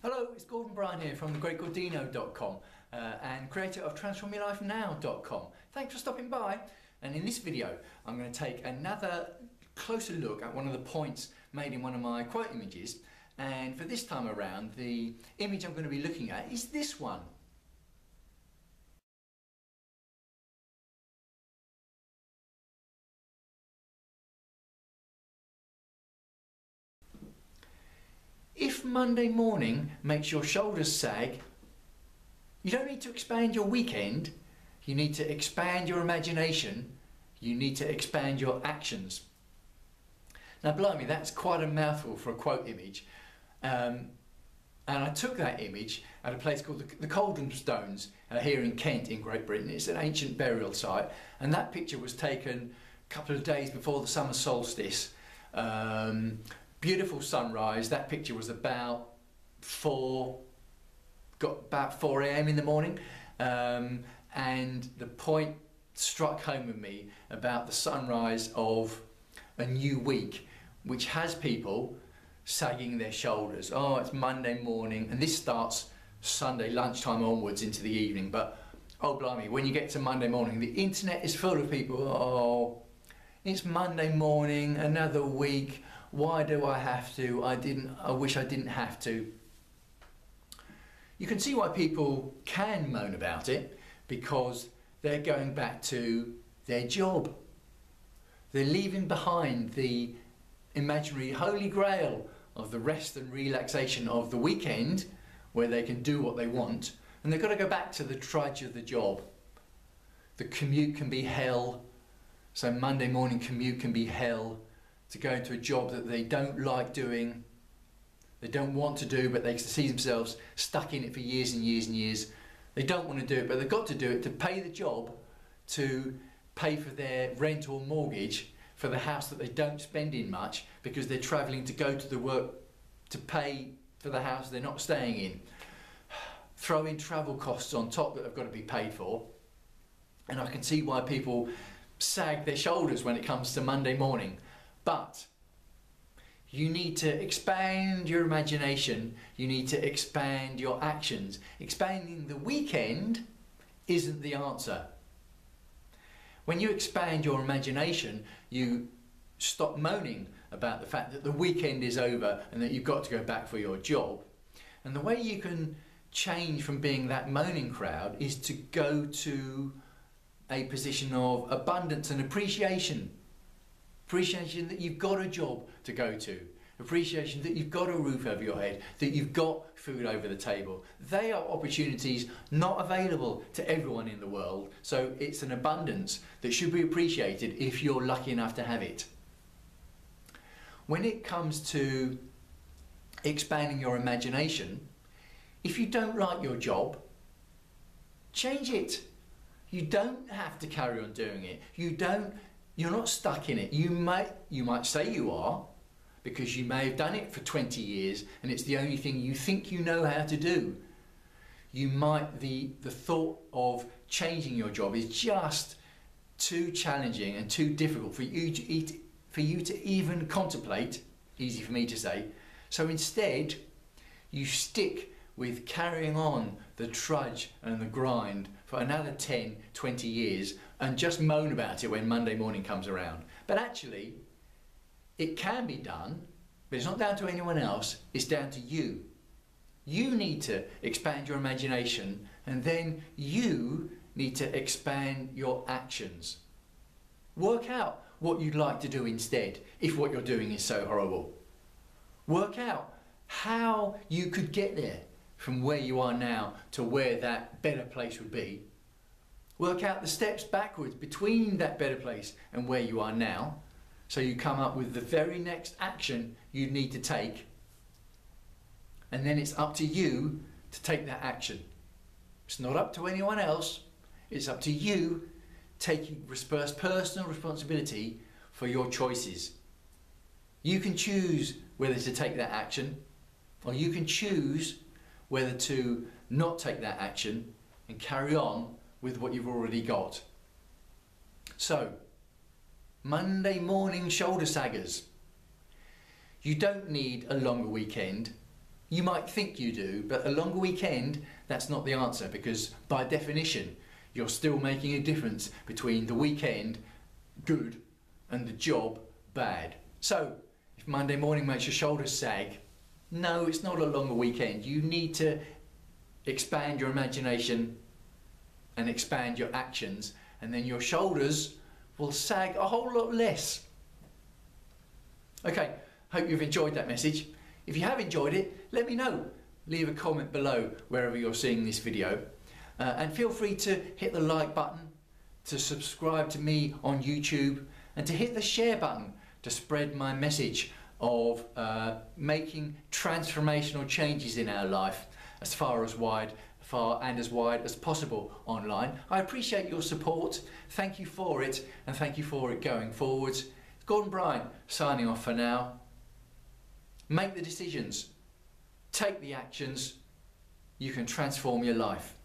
Hello, it's Gordon Bryan here from thegreatgordino.com uh, and creator of transformyourlifenow.com. Thanks for stopping by. And in this video, I'm going to take another closer look at one of the points made in one of my quote images. And for this time around, the image I'm going to be looking at is this one. If Monday morning makes your shoulders sag, you don't need to expand your weekend, you need to expand your imagination, you need to expand your actions. Now, blimey, that's quite a mouthful for a quote image. Um, and I took that image at a place called the, the Stones uh, here in Kent in Great Britain. It's an ancient burial site, and that picture was taken a couple of days before the summer solstice. Um, beautiful sunrise. That picture was about four, got about 4 a.m. in the morning, um, and the point struck home with me about the sunrise of a new week, which has people sagging their shoulders. Oh, it's Monday morning, and this starts Sunday lunchtime onwards into the evening. But oh, blimey, when you get to Monday morning, the internet is full of people. Oh, it's Monday morning, another week. Why do I have to? I didn't. I wish I didn't have to. You can see why people can moan about it because they're going back to their job. They're leaving behind the imaginary holy grail of the rest and relaxation of the weekend where they can do what they want and they've got to go back to the trudge of the job. The commute can be hell, so Monday morning commute can be hell to go into a job that they don't like doing, they don't want to do, but they see themselves stuck in it for years and years and years. They don't want to do it, but they've got to do it to pay the job, to pay for their rent or mortgage for the house that they don't spend in much because they're travelling to go to the work to pay for the house they're not staying in. Throw in travel costs on top that have got to be paid for. And I can see why people sag their shoulders when it comes to Monday morning. But you need to expand your imagination, you need to expand your actions. Expanding the weekend isn't the answer. When you expand your imagination, you stop moaning about the fact that the weekend is over and that you've got to go back for your job. And the way you can change from being that moaning crowd is to go to a position of abundance and appreciation. Appreciation that you've got a job to go to. Appreciation that you've got a roof over your head, that you've got food over the table. They are opportunities not available to everyone in the world, so it's an abundance that should be appreciated if you're lucky enough to have it. When it comes to expanding your imagination, if you don't like your job, change it. You don't have to carry on doing it. You don't you're not stuck in it. You might you might say you are because you may have done it for 20 years and it's the only thing you think you know how to do. You might the the thought of changing your job is just too challenging and too difficult for you to eat for you to even contemplate, easy for me to say. So instead, you stick with carrying on the trudge and the grind for another 10, 20 years and just moan about it when Monday morning comes around. But actually, it can be done, but it's not down to anyone else, it's down to you. You need to expand your imagination and then you need to expand your actions. Work out what you'd like to do instead if what you're doing is so horrible. Work out how you could get there from where you are now to where that better place would be. Work out the steps backwards between that better place and where you are now so you come up with the very next action you need to take and then it's up to you to take that action. It's not up to anyone else, it's up to you taking personal responsibility for your choices. You can choose whether to take that action, or you can choose whether to not take that action and carry on with what you've already got. So, Monday morning shoulder saggers. You don't need a longer weekend. You might think you do, but a longer weekend, that's not the answer because by definition, you're still making a difference between the weekend, good, and the job, bad. So, if Monday morning makes your shoulders sag, no, it's not a longer weekend. You need to expand your imagination and expand your actions, and then your shoulders will sag a whole lot less. Okay, hope you've enjoyed that message. If you have enjoyed it, let me know. Leave a comment below wherever you're seeing this video. Uh, and feel free to hit the like button, to subscribe to me on YouTube, and to hit the share button to spread my message of uh, making transformational changes in our life as far as wide far and as wide as possible online. I appreciate your support. Thank you for it and thank you for it going forwards. Gordon Bryan signing off for now. Make the decisions. Take the actions. You can transform your life.